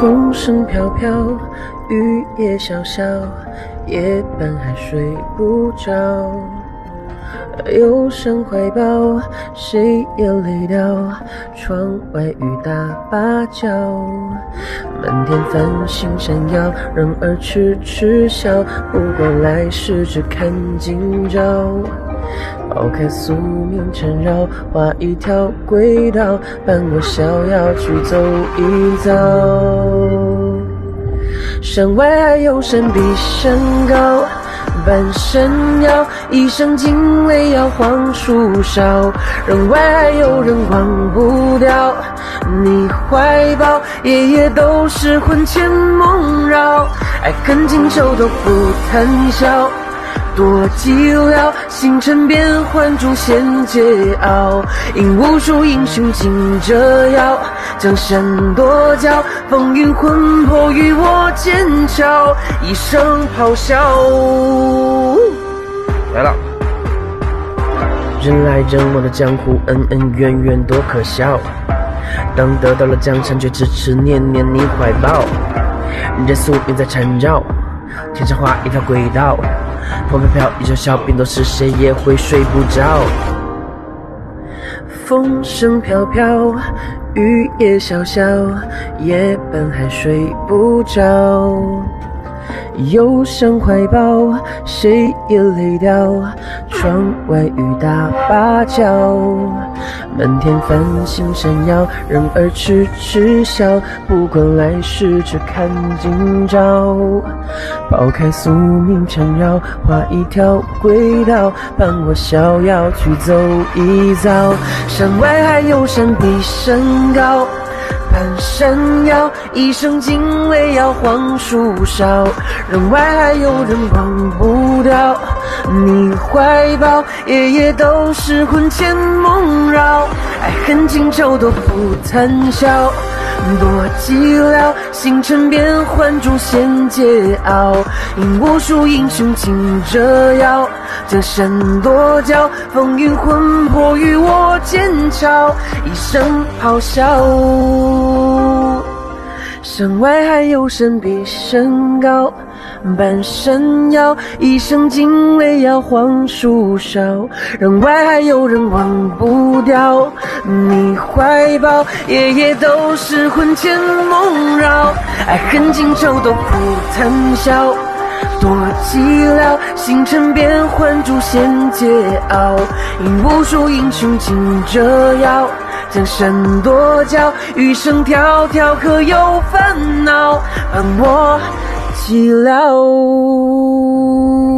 风声飘飘，雨也潇潇，夜半还睡不着。忧伤怀抱，谁也累掉。窗外雨打芭蕉，满天繁星闪耀，人儿痴痴笑。不管来世，只看今朝。抛开宿命缠绕，画一条轨道，伴我逍遥去走一遭。山外还有山比山高，半山腰，一声惊雷摇晃树梢。人外还有人忘不掉你怀抱，夜夜都是魂牵梦绕，爱恨情仇都不谈笑。多寂寥，星辰变幻，诛仙桀骜。引无数英雄竞折腰，江山多娇，风云魂魄与我剑鞘，一声咆哮。来了，人来人往的江湖，恩恩怨怨多可笑。当得到了江山，却迟迟念念你怀抱。任宿命在缠绕，天上画一条轨道。风飘飘，一场小病，都是谁也会睡不着。风声飘飘，雨也潇潇，夜半还睡不着。忧伤怀抱，谁也累掉。窗外雨打芭蕉，满天繁星闪耀，人儿痴痴笑。不管来世，只看今朝。抛开宿命缠绕，画一条轨道，伴我逍遥去走一遭。山外还有山比山高。半山腰，一声惊雷摇晃树梢。人外还有人忘不掉你怀抱，夜夜都是魂牵梦绕，爱恨情仇都不谈笑。多寂寥，星辰变幻，诛仙桀骜。引无数英雄竞折腰，江山多娇，风云魂魄与我剑鞘，一声咆哮。山外还有山比山高，半山腰，一声惊雷摇晃树梢。人外还有人忘不掉你怀抱，夜夜都是魂牵梦绕，爱恨情仇都不谈笑。多寂寥，星辰变幻，诛仙桀骜。引无数英雄竞折腰。江山多娇，余生迢迢，可有烦恼？伴我寂寥。